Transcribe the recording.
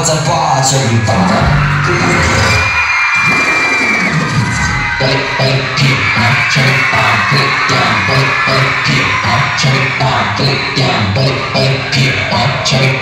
what's a bar to you, father? Bite, bite, kick, up, check, up, flick, down, bite, bite, kick, up, check,